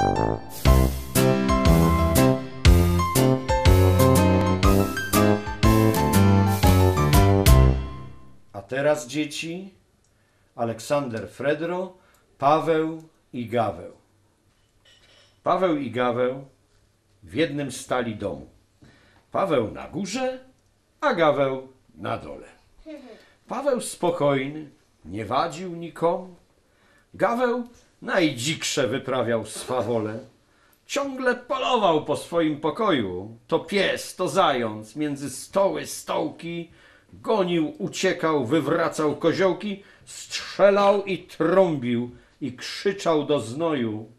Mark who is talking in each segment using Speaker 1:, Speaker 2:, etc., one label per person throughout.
Speaker 1: A teraz dzieci, Aleksander Fredro, Paweł i Gaweł. Paweł i Gaweł w jednym stali domu. Paweł na górze, a Gaweł na dole. Paweł spokojny, nie wadził nikomu. Gaweł najdziksze wyprawiał swawole. Ciągle polował po swoim pokoju. To pies, to zając, między stoły, stołki. Gonił, uciekał, wywracał koziołki, strzelał i trąbił i krzyczał do znoju.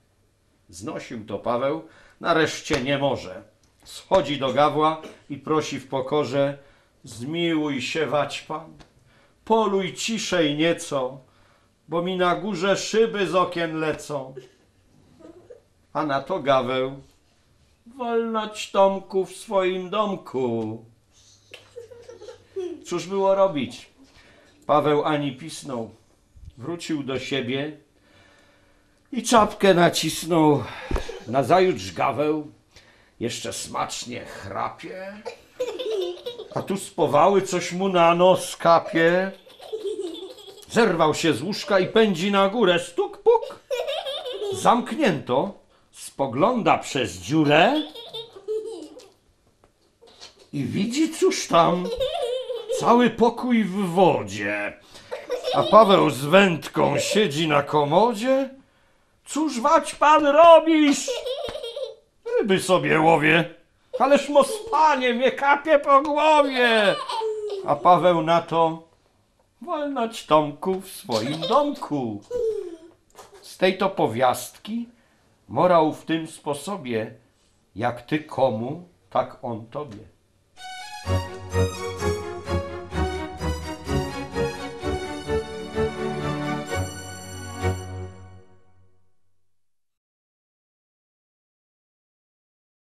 Speaker 1: Znosił to Paweł, nareszcie nie może. Schodzi do gawła i prosi w pokorze: Zmiłuj się, wać pan, poluj ciszej nieco, bo mi na górze szyby z okien lecą. A na to gaweł: Wolnać Tomku w swoim domku. Cóż było robić? Paweł ani pisnął. Wrócił do siebie i czapkę nacisnął. Nazajutrz gaweł jeszcze smacznie chrapie, a tu spowały coś mu na nos kapie. Zerwał się z łóżka i pędzi na górę. Stuk, puk. Zamknięto. Spogląda przez dziurę i widzi, cóż tam. Cały pokój w wodzie. A Paweł z wędką siedzi na komodzie. Cóż wać pan robisz? Ryby sobie łowię. Ależ mo spanie mnie kapie po głowie. A Paweł na to Walnąć Tomku w swoim domku. Z tej to powiastki morał w tym sposobie, jak ty komu, tak on tobie.